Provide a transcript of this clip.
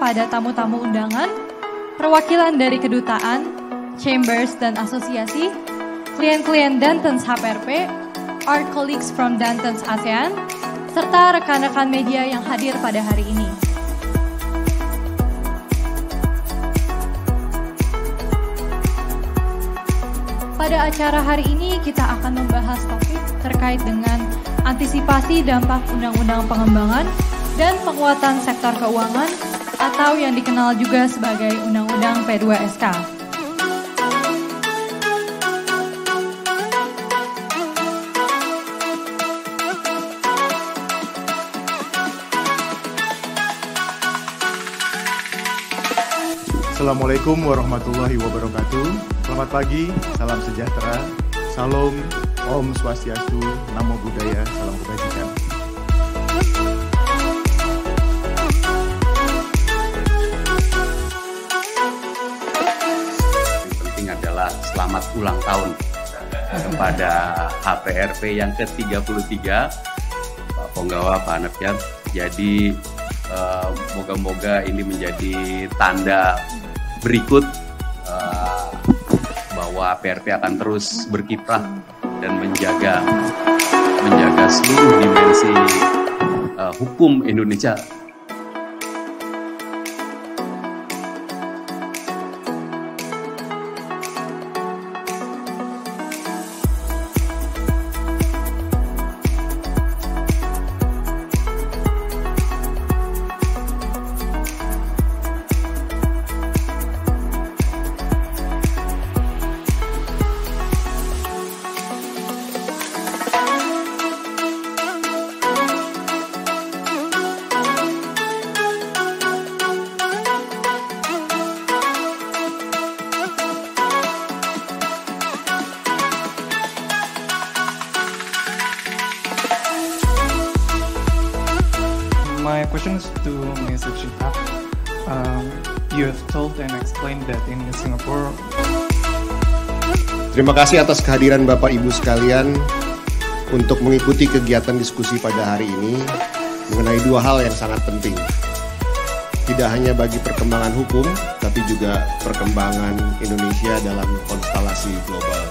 kepada tamu-tamu undangan, perwakilan dari kedutaan, chambers dan asosiasi, klien-klien Dantons HPRP, our colleagues from Dantons ASEAN, serta rekan-rekan media yang hadir pada hari ini. Pada acara hari ini kita akan membahas topik terkait dengan antisipasi dampak undang-undang pengembangan dan penguatan sektor keuangan atau yang dikenal juga sebagai Undang-Undang P2SK. Assalamualaikum warahmatullahi wabarakatuh. Selamat pagi, salam sejahtera, salam, om swastiastu, namo buddhaya, salam kebajikan. Ulang tahun kepada HPRP yang ke-33 Pak Ponggawa, Pak Anafiat. Jadi eh, moga-moga ini menjadi tanda berikut uh, bahwa PRP akan terus berkiprah dan menjaga menjaga seluruh dimensi uh, hukum Indonesia My question is to Ms. Chita. Um, you have told and explained that in Singapore, Terima kasih atas kehadiran Bapak Ibu sekalian untuk mengikuti kegiatan diskusi pada hari ini mengenai dua hal yang sangat penting. Tidak hanya bagi perkembangan hukum, tapi juga perkembangan Indonesia dalam konstelasi global.